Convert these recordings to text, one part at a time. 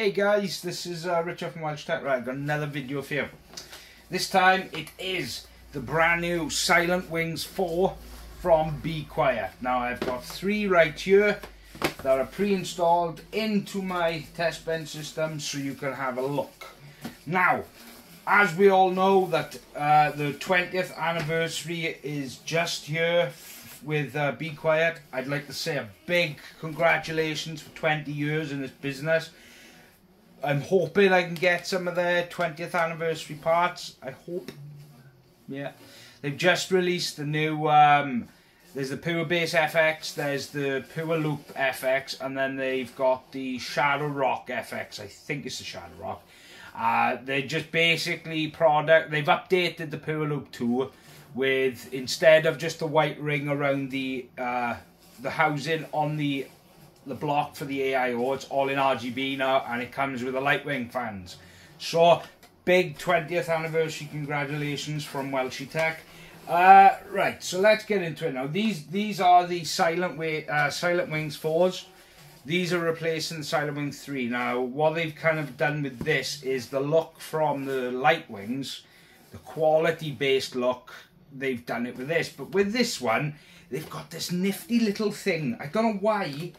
Hey guys, this is uh, Richard from Welsh Tech. Right, I've got another video for you. This time it is the brand new Silent Wings 4 from Be Quiet. Now I've got three right here that are pre-installed into my test bench system so you can have a look. Now, as we all know that uh, the 20th anniversary is just here with uh, Be Quiet, I'd like to say a big congratulations for 20 years in this business. I'm hoping I can get some of their 20th anniversary parts. I hope. Yeah. They've just released the new, um, there's the Pure Base FX, there's the Pure Loop FX, and then they've got the Shadow Rock FX. I think it's the Shadow Rock. Uh, they're just basically product, they've updated the Pure Loop 2 with, instead of just a white ring around the, uh, the housing on the the block for the AIO. It's all in RGB now, and it comes with the Lightwing fans. So, big 20th anniversary congratulations from Welshy Tech. Uh, right, so let's get into it now. These these are the Silent, uh, Silent Wings 4s. These are replacing the Silent Wing 3. Now, what they've kind of done with this is the look from the Light Wings, the quality-based look, they've done it with this. But with this one, they've got this nifty little thing. I don't know why,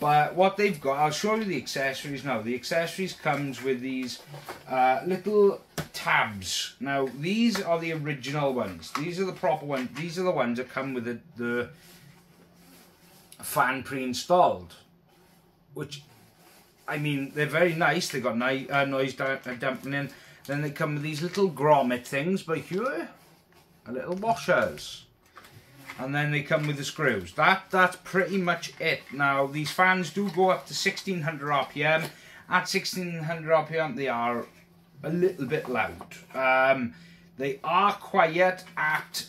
but what they've got, I'll show you the accessories now. The accessories comes with these uh, little tabs. Now, these are the original ones. These are the proper ones. These are the ones that come with the, the fan pre-installed. Which, I mean, they're very nice. They've got ni uh, noise uh, dampening. Then they come with these little grommet things by here. A little washers and then they come with the screws. That That's pretty much it. Now, these fans do go up to 1600 RPM. At 1600 RPM, they are a little bit loud. Um, they are quiet at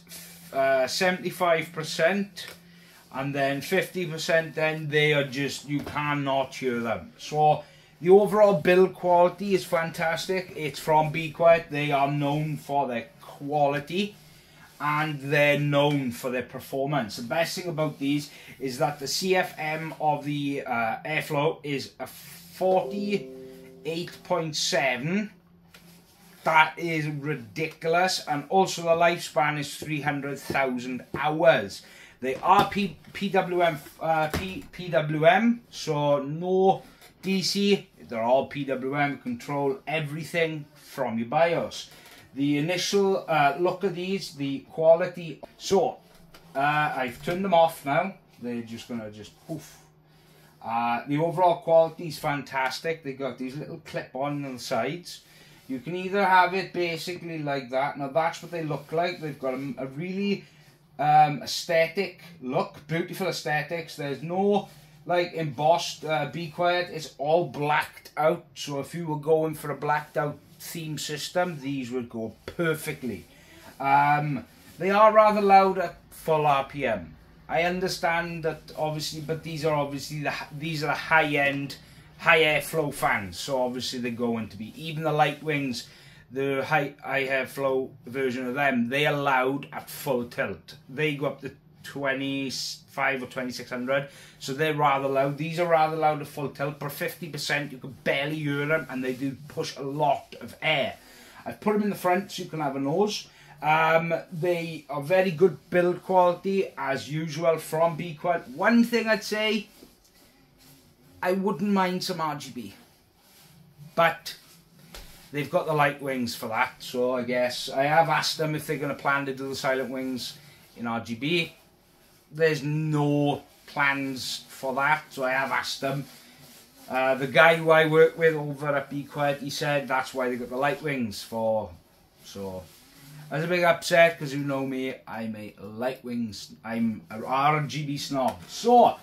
75%, uh, and then 50%, then they are just, you cannot hear them. So, the overall build quality is fantastic. It's from Be Quiet. They are known for their quality and they're known for their performance. The best thing about these is that the CFM of the uh, airflow is a 48.7. That is ridiculous. And also the lifespan is 300,000 hours. They are P PWM, uh, P PWM, so no DC. They're all PWM, control everything from your BIOS the initial uh, look of these, the quality. So, uh, I've turned them off now. They're just to just poof. Uh, the overall quality is fantastic. They've got these little clip-on on the sides. You can either have it basically like that. Now that's what they look like. They've got a, a really um, aesthetic look, beautiful aesthetics. There's no like embossed uh, Be Quiet. It's all blacked out. So if you were going for a blacked out theme system, these would go perfectly. Um, they are rather loud at full RPM. I understand that obviously, but these are obviously the these are the high end, high airflow fans. So obviously they're going to be even the light wings, the high high airflow version of them. They are loud at full tilt. They go up to 25 or 2600 so they're rather loud these are rather loud at full tilt but 50% you can barely hear them and they do push a lot of air. I've put them in the front so you can have a nose. Um, they are very good build quality as usual from Quiet one thing I'd say I wouldn't mind some RGB but they've got the light wings for that so I guess I have asked them if they're going to plan to do the silent wings in RGB there's no plans for that, so I have asked them. Uh, the guy who I work with over at Be Quiet, he said that's why they got the light wings for. So, I was a big upset because you know me, I'm a light wings, I'm a RGB snob. So,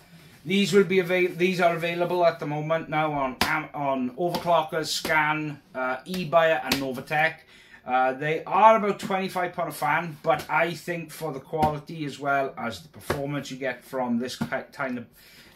these will be avail these are available at the moment now on on Overclockers, Scan, uh, eBuyer, and Novatech. Uh, they are about 25 pound a fan, but I think for the quality as well as the performance you get from this kind of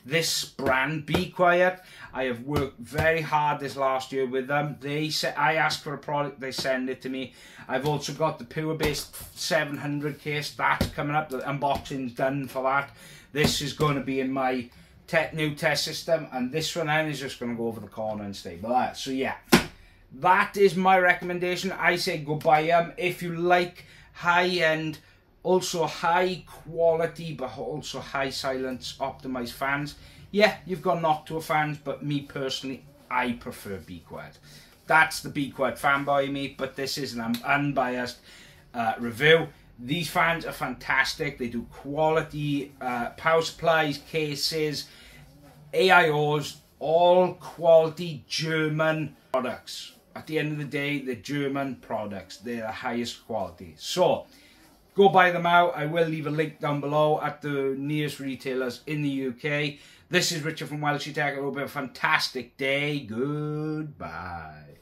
this brand, Be Quiet. I have worked very hard this last year with them. They say I ask for a product, they send it to me. I've also got the Pure Base 700 case that's coming up. The unboxing's done for that. This is going to be in my te new test system, and this one then is just going to go over the corner and stay like So yeah, that is my recommendation. I say go buy them if you like high-end, also high quality, but also high silence optimized fans. Yeah, you've got Noctua fans, but me personally, I prefer Be Quiet. That's the Be Quiet fanboy me, but this is an unbiased uh, review. These fans are fantastic. They do quality uh, power supplies, cases, AIOs, all quality German products. At the end of the day, they're German products. They're the highest quality. So, go buy them out. I will leave a link down below at the nearest retailers in the UK. This is Richard from Welshy Tech. I hope you have a fantastic day. Goodbye.